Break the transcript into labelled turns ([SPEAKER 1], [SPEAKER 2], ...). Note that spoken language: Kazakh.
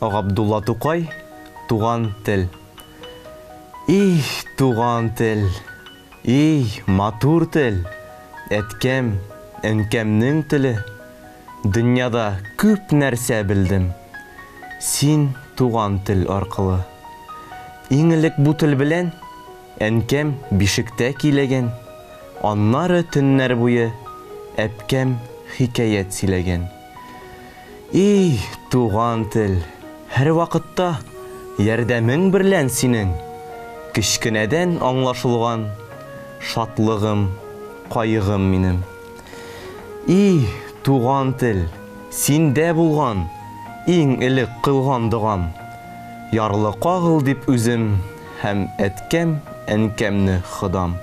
[SPEAKER 1] Ғабдулла Туҡай «Туған тел». Ий, туған тел, ий, матур тел, әткәм, әнкәмнең теле. Дөньяда күп нәрсә белдем. Син туған тел арҡылы. Иң элек бу тел белән әнкәм бишектә киләгән. Аннары төннәр буйы әпкәм хикәйәт сөйләгән. Ий, туған тел, һәр ваҡытта ярдәмең берлән синең кечкенәдән аңлашылған шатлығым, ҡайығым минем. И, туған тел, синдә булған иң элек ҡылған доғам. Ярлы ҡағыл дип үзем һәм әткәм, әнкәмне ходам.